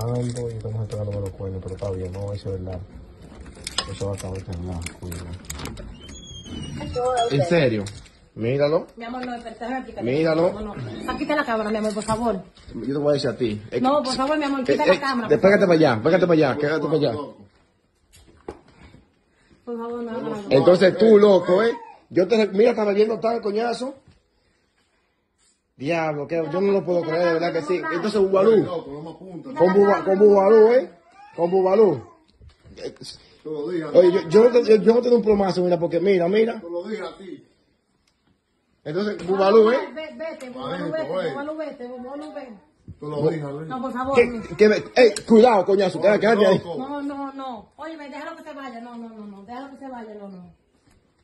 trabajando y estamos entregando los cuernos, pero está bien, no, eso es verdad. Eso va a relajo, cuidado. ¿En serio? Míralo. Mi amor, no, espérate, explícate. Míralo. No, no. Quita la cámara, mi amor, por favor. Yo te voy a decir a ti. Eh, No, por favor, mi amor, eh, quita eh, la cámara. de- por Pégate para allá, pégate para allá, pégate para allá. Por favor, no hagan nada. Entonces tú, loco, ¿eh? Yo te, mira, estaba viendo tal coñazo. Diablo, que yo no lo puedo creer, de verdad que sí. Entonces, Bubalú, con, Buba, con Bubalú, ¿eh? Con Bubalú. Oye, yo, yo, yo, yo no te doy un plomazo, mira, porque mira, mira. Te lo dije a ti. Entonces, Bubalú, ¿eh? Ve- Vete, Adentro, vete. Bobalo, vete, vete. Te lo dije a ti. No, por favor. Que, que, me- ey, cuidado, coñazo, quédate, quédate ahí. No, no, no. Oye, déjalo que se vaya. No, no, no, no. Déjalo que se vaya, no, no.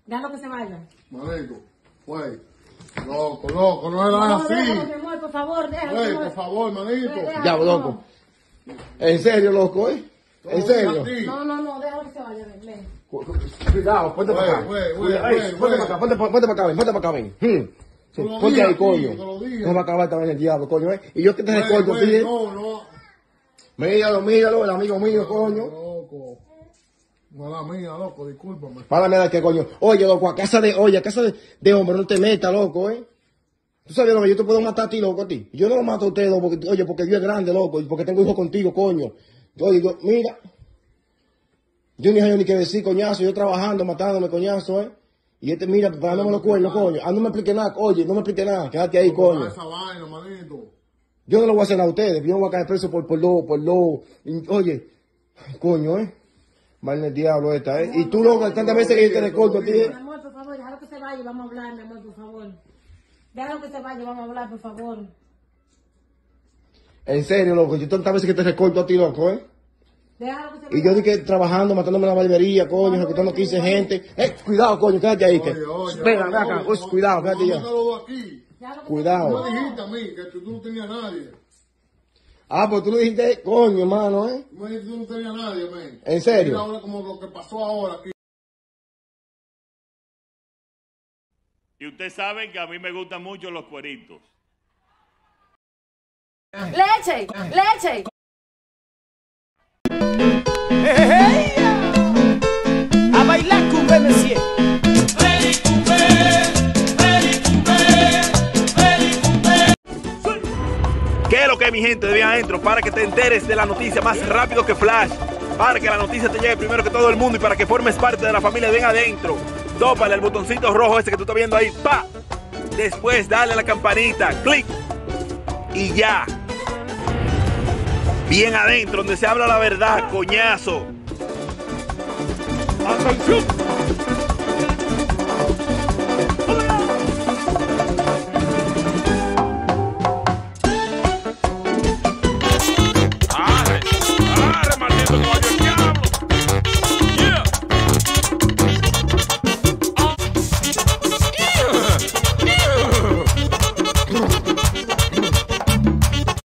Déjalo que se vaya. Manito, güey. Loco, loco, no era No, así. déjalo, mi amor, por favor, Güey, amor. por favor, manito. Déjalo, Ya, no. loco. En serio, loco, ¿eh? En serio. No, no, no, déjalo que se vaya, ven, ven. Cu- cu- Cuidado, ponte para acá. Ponte para acá, ponte, ponte para acá, ven, ponte para acá, ven. Hmm. Sí, Ponte dije ahí, coño. No va a acabar también el diablo, coño, ¿eh? Y yo que te recuerdo, ¿sí? No, no. Míralo, míralo, el amigo mío, coño. Loco. Mala mía, loco, discúlpame. Párame de que coño. Oye, loco, a casa de, oye, a casa de, de hombre no te metas, loco, ¿eh? Tú sabes, loco, yo te puedo matar a ti, loco, a ti. Yo no lo mato a usted, loco, porque, oye, porque Dios es grande, loco, y porque tengo hijos contigo, coño. Yo, mira. Yo ni hay ni que decir, coñazo, yo trabajando, matándome, coñazo, ¿eh? Y este, mira, parándome los cuernos, coño. Ah, no me explique nada, oye, no me explique nada, quédate ahí, coño. Esa vaina, manito. Yo no lo voy a hacer a ustedes, yo no voy a caer preso por, por lo, por lo, oye, coño, ¿eh? Mal el diablo esta, ¿eh? Y tú, loco, tantas veces que yo te recorto a ti. Mi amor, por favor, déjalo que se vaya y vamos a hablar, mi amor, por favor. Déjalo que se vaya y vamos a hablar, por favor. En serio, loco, yo tantas veces que te recorto a ti, loco, ¿eh? Déjalo que se vaya. Y yo dije trabajándome, matándome la barbería, coño, recortando 15 gente. Eh, cuidado, coño, quédate ahí, que. Venga, oye, ven acá, pues, no- cuidado, no quédate ya. Cuidado. No dijiste a mí que tú no tenías nadie. Ah, pues tú lo dijiste, coño, hermano, ¿eh? No, yo no tenía nadie, man. ¿En serio? Mira ahora como lo que pasó ahora aquí. Y ustedes saben que a mí me gustan mucho los cueritos. Leche, leche. Hey, hey, hey. A bailar con BM100. Mi gente de bien adentro? Para que te enteres de la noticia más rápido que Flash. Para que la noticia te llegue primero que todo el mundo y para que formes parte de la familia de bien adentro. Tópale el botoncito rojo ese que tú estás viendo ahí. ¡Pa! Después dale a la campanita. ¡Clic! Y ya. Bien adentro, donde se habla la verdad, coñazo.